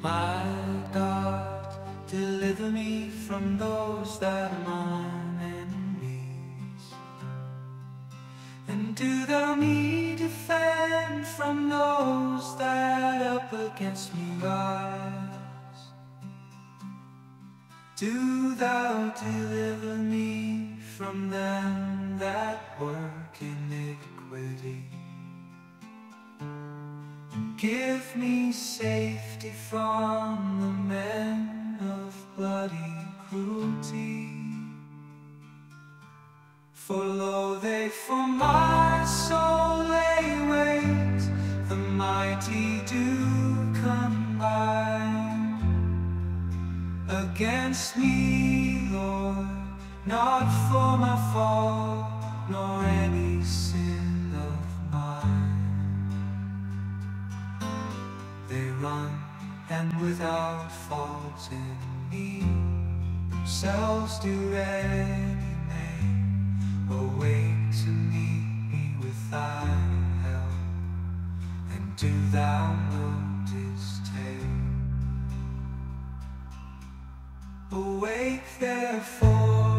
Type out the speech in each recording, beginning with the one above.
My God, deliver me from those that are mine enemies. And do thou me defend from those that up against me rise. Do thou deliver me from them that work iniquity. Give me safety from the men of bloody cruelty. For lo, they for my soul lay wait, the mighty do combine. Against me, Lord, not for my fault, nor any sin run and without fault in me themselves do ready name awake to meet me with thy help and do thou notice take awake therefore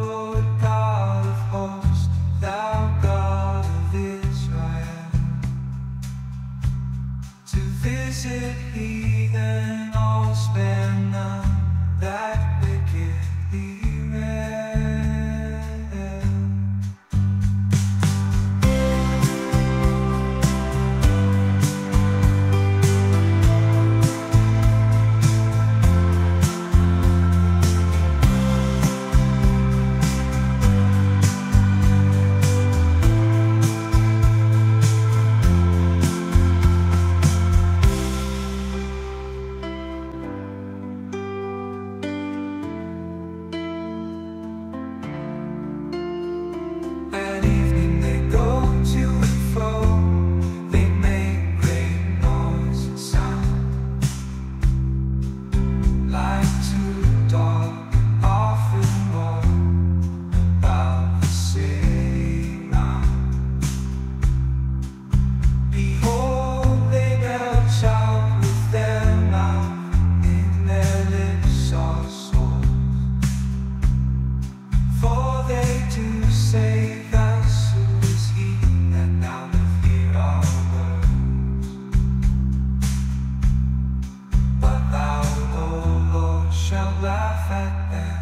Shalt laugh at them,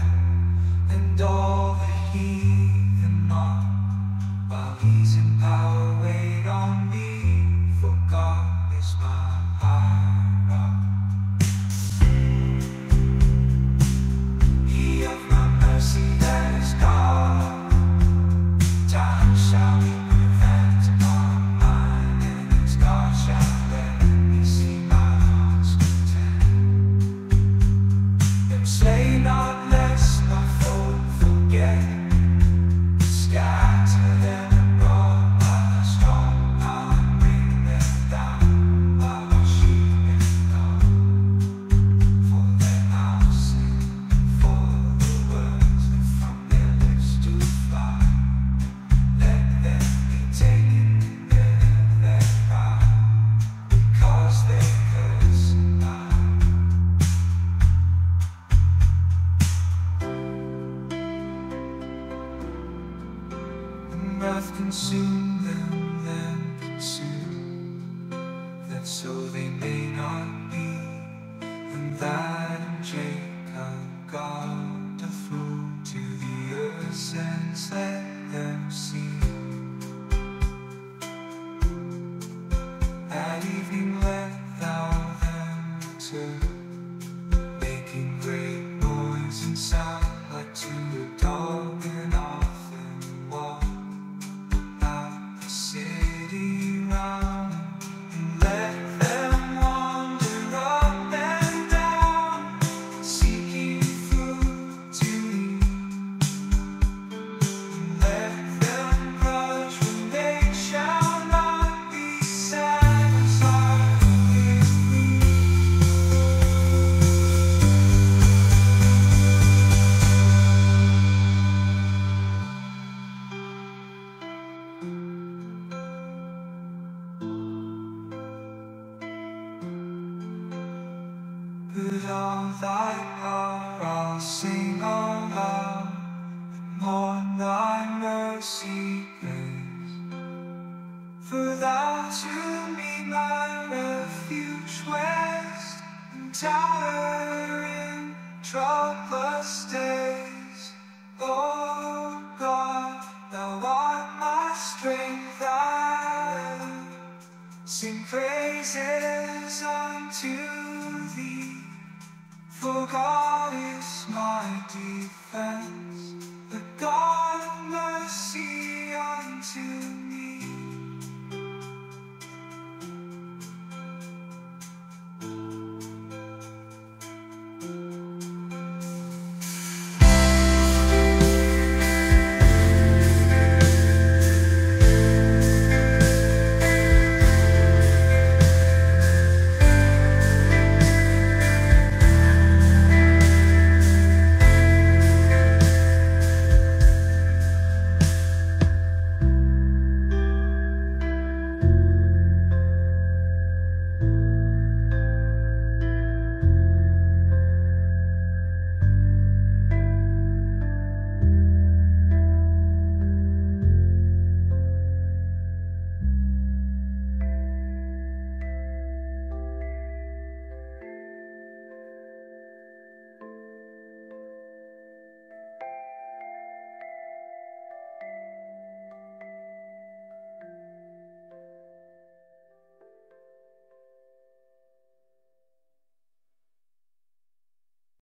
And wrath consume them, then consume, that so they may not be and that in Jacob God doth rule to the earth and let them see. At evening let thou them turn, With thy power I'll Mourn thy mercy For thou to me my refuge west And tower days. Oh God, thou art my strength I Sing praises For God is my defense.